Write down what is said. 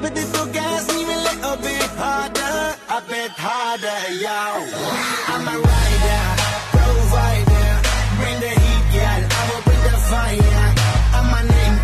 but this so gas even a little bit harder, a bit harder, yo.